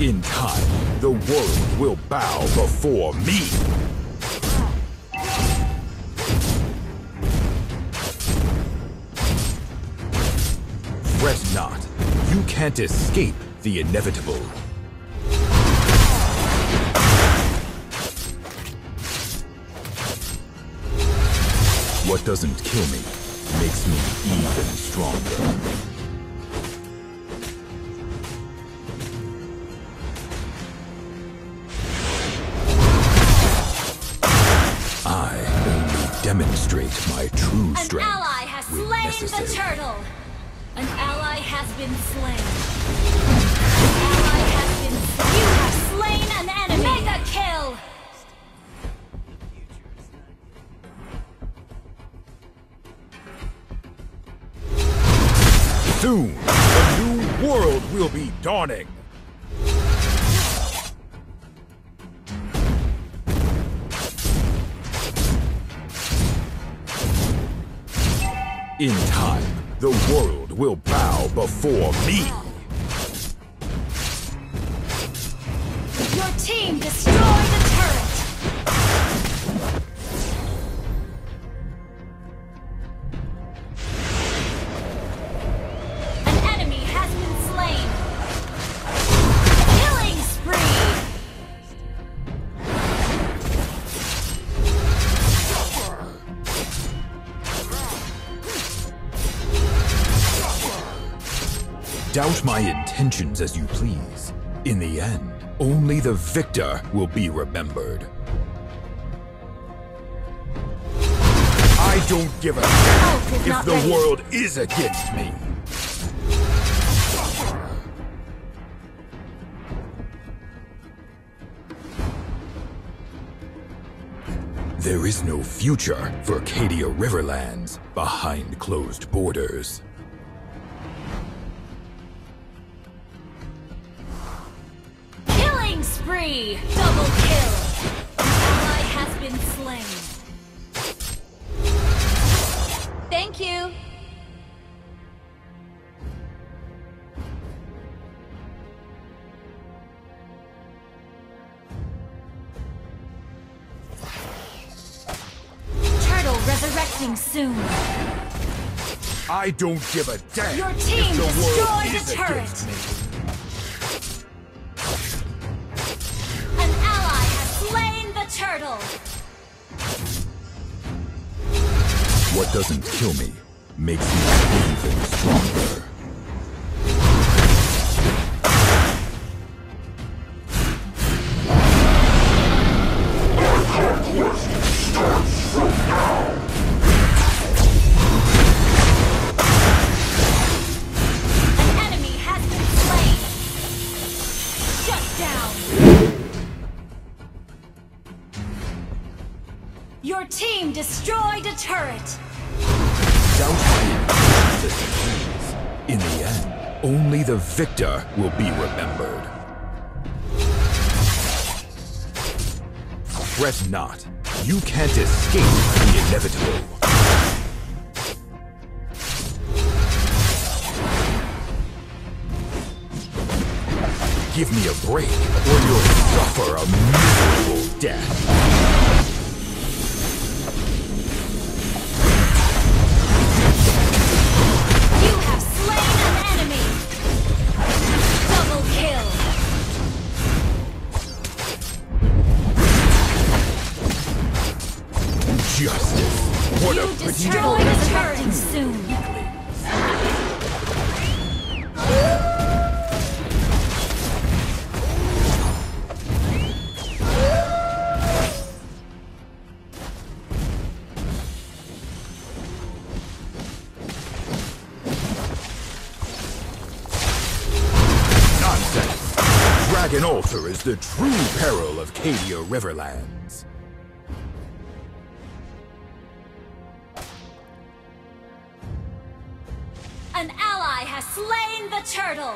In time, the world will bow before me. Fret not. You can't escape the inevitable. What doesn't kill me makes me even stronger. Demonstrate my true An strength ally has slain necessary. the turtle. An ally has been slain. An ally has been slain. You have slain an enemy. Mega kill. Soon, a new world will be dawning. In time, the world will bow before me. Your team destroyed Doubt my intentions as you please. In the end, only the victor will be remembered. I don't give a damn if the ready. world is against me. There is no future for Cadia Riverlands behind closed borders. Spree. Double kill. Ally has been slain. Thank you. Turtle resurrecting soon. I don't give a damn Your team if the world destroyed the turret. What doesn't kill me makes me even stronger. Destroyed a turret. Doubt you. In the end, only the victor will be remembered. Fret not. You can't escape the inevitable. Give me a break, or you'll suffer a miserable death. What you a pretty destroyed a turret soon. Nonsense! Dragon Altar is the true peril of Cadia Riverlands. An ally has slain the turtle.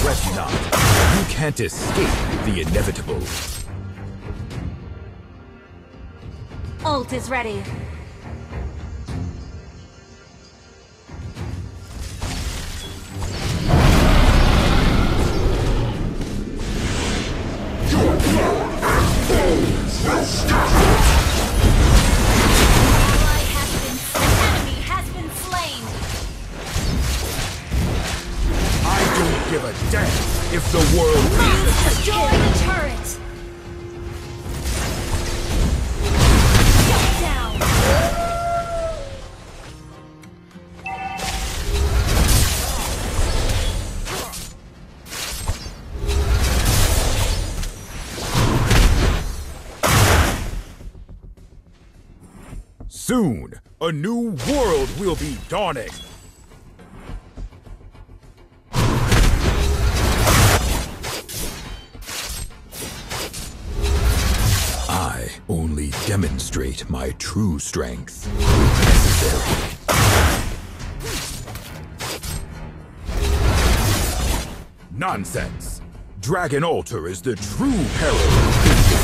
Fret not. You can't escape the inevitable. Ult is ready. Soon, a new world will be dawning. I only demonstrate my true strength. Nonsense! Dragon Altar is the true peril of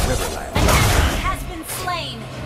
Riverland. An enemy has been slain.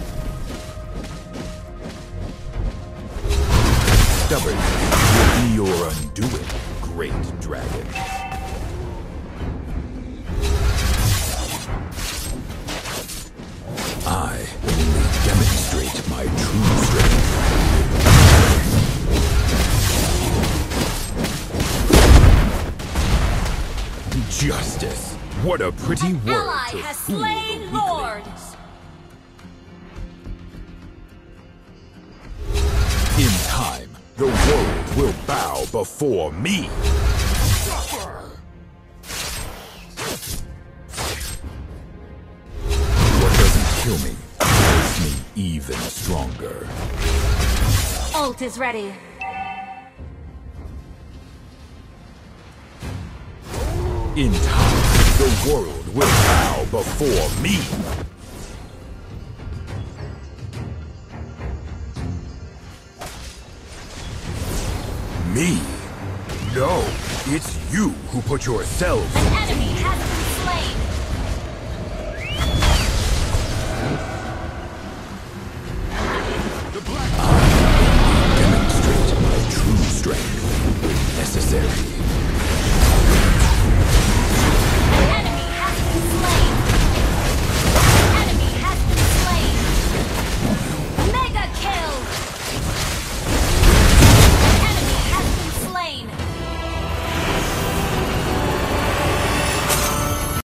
Stubbornness will be your undoing, great dragon. I only demonstrate my true strength. Justice! What a pretty word ally to has slain Lord. The world will bow before me. What doesn't kill me makes me even stronger. Ult is ready. In time, the world will bow before me. It's you who put yourselves An